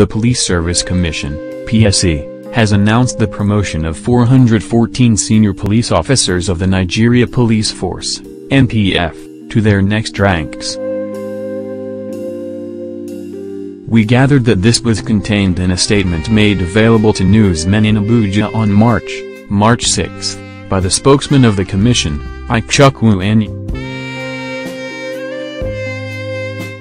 The Police Service Commission, PSC, has announced the promotion of 414 senior police officers of the Nigeria Police Force, NPF, to their next ranks. We gathered that this was contained in a statement made available to newsmen in Abuja on March, March 6, by the spokesman of the commission, Ikechukwu Anyi.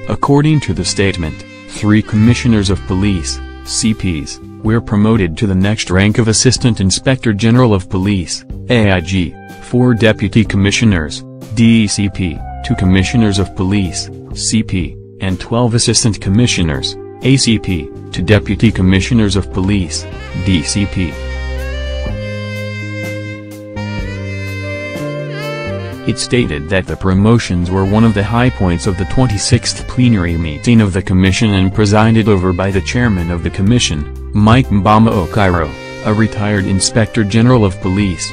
According to the statement, three commissioners of police, CPs, were promoted to the next rank of Assistant Inspector General of Police, AIG, four deputy commissioners, DCP, two commissioners of police, CP, and 12 assistant commissioners, ACP, to deputy commissioners of police, DCP. It stated that the promotions were one of the high points of the 26th plenary meeting of the Commission and presided over by the chairman of the Commission, Mike Mbama Okiro, a retired Inspector General of Police.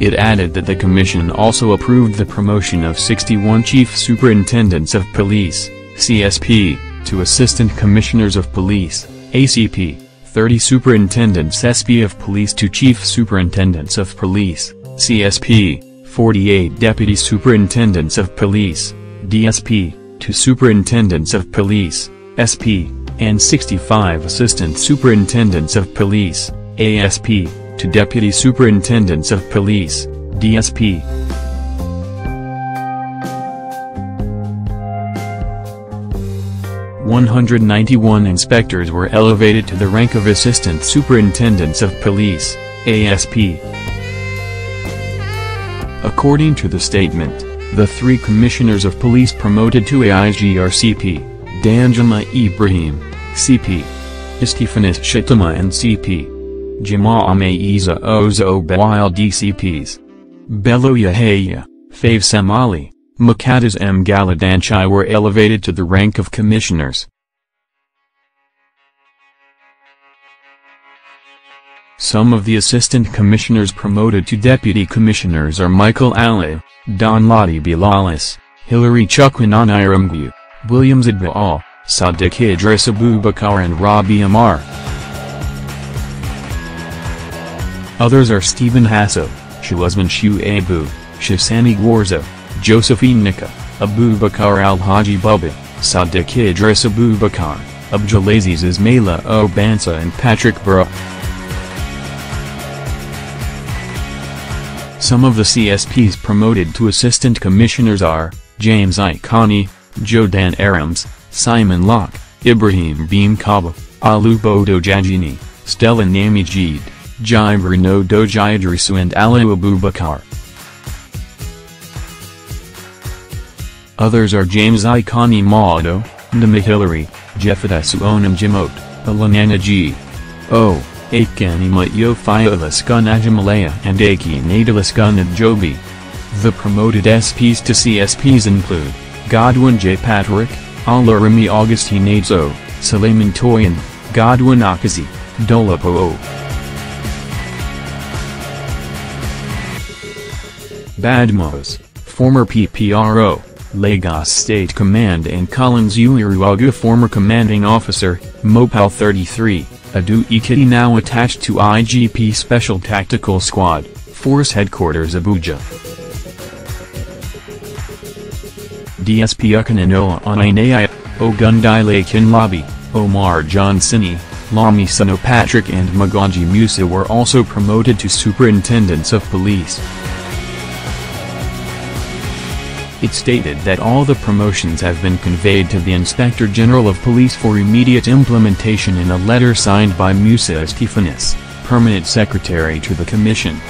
It added that the Commission also approved the promotion of 61 Chief Superintendents of Police, CSP, to Assistant Commissioners of Police, ACP, 30 Superintendents SP of Police to Chief Superintendents of Police, CSP, 48 Deputy Superintendents of Police, DSP, to Superintendents of Police, SP, and 65 Assistant Superintendents of Police, ASP, to Deputy Superintendents of Police, DSP. 191 inspectors were elevated to the rank of Assistant Superintendents of Police, ASP. According to the statement, the three commissioners of police promoted to AIG are CP, Danjuma Ibrahim, CP, Estefanis Shitama and CP, Jama'a Isa Ozo Bawil DCPs, Bello Yahaya, Fave Samali, Mukaddis M. Galadanchai were elevated to the rank of commissioners. Some of the assistant commissioners promoted to deputy commissioners are Michael Ali, Don Ladi Bilalis, Hilary Chukwunaniramgu, Williams Adbaal, Sadiq Idris Abubakar and Rabi Amar. Others are Stephen Hasso, Shuazman Shuabu, Shisani Gwarzo, Josephine Nika, Abubakar Al-Haji Bubba, Sadiq Idris Abubakar, Abdulaziz Ismaila Obansa and Patrick Burrow. Some of the CSPs promoted to assistant commissioners are, James Ikani, Jodan Arams, Simon Locke, Ibrahim Beam Kaba, Alubodo Jajini, Stella Namijid, Jibrino Dojidrisu and Alu Abubakar. Others are James Ikani Maudo, Ndama Hillary, Jeffata Suonam Jimot, Alanana G. O. Akani Matyo Fialasgun Ajamalaya and Aki Nadalasgun Jobi. The promoted SPs to CSPs include, Godwin J. Patrick, Alarami Augustine Adzo, Suleiman Toyin, Godwin Akazi, Dolapo O. Badmos, former PPRO, Lagos State Command and Collins Uluruaga former commanding officer, Mopol 33, Ado Ekiti now attached to IGP Special Tactical Squad, Force Headquarters Abuja. DSP Akananoa Onainaya, Ogundile Kinlabi, Omar John Sini, Lami Patrick and Magaji Musa were also promoted to Superintendents of Police. It stated that all the promotions have been conveyed to the Inspector General of Police for immediate implementation in a letter signed by Musa Estefanis, Permanent Secretary to the Commission.